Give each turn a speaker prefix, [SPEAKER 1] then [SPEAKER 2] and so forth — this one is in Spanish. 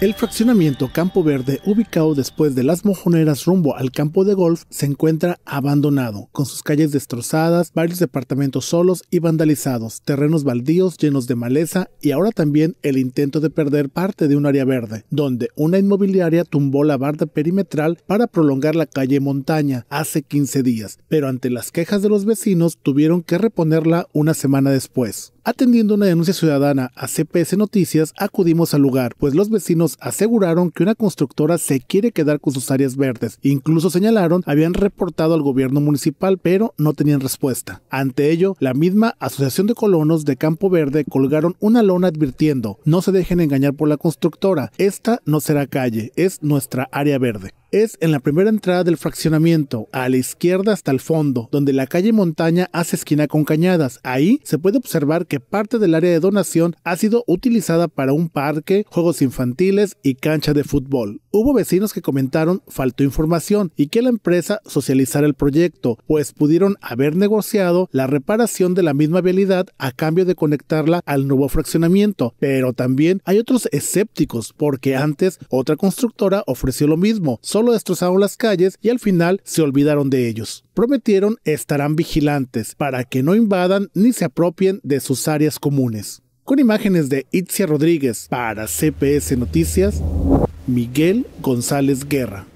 [SPEAKER 1] El fraccionamiento Campo Verde, ubicado después de las mojoneras rumbo al campo de golf, se encuentra abandonado, con sus calles destrozadas, varios departamentos solos y vandalizados, terrenos baldíos llenos de maleza y ahora también el intento de perder parte de un área verde, donde una inmobiliaria tumbó la barda perimetral para prolongar la calle Montaña hace 15 días, pero ante las quejas de los vecinos tuvieron que reponerla una semana después. Atendiendo una denuncia ciudadana a CPS Noticias, acudimos al lugar, pues los vecinos aseguraron que una constructora se quiere quedar con sus áreas verdes. Incluso señalaron habían reportado al gobierno municipal, pero no tenían respuesta. Ante ello, la misma Asociación de Colonos de Campo Verde colgaron una lona advirtiendo, no se dejen engañar por la constructora, esta no será calle, es nuestra área verde es en la primera entrada del fraccionamiento, a la izquierda hasta el fondo, donde la calle Montaña hace esquina con cañadas. Ahí se puede observar que parte del área de donación ha sido utilizada para un parque, juegos infantiles y cancha de fútbol. Hubo vecinos que comentaron faltó información y que la empresa socializara el proyecto, pues pudieron haber negociado la reparación de la misma vialidad a cambio de conectarla al nuevo fraccionamiento. Pero también hay otros escépticos, porque antes otra constructora ofreció lo mismo, solo destrozaron las calles y al final se olvidaron de ellos. Prometieron estarán vigilantes para que no invadan ni se apropien de sus áreas comunes. Con imágenes de Itzia Rodríguez para CPS Noticias, Miguel González Guerra.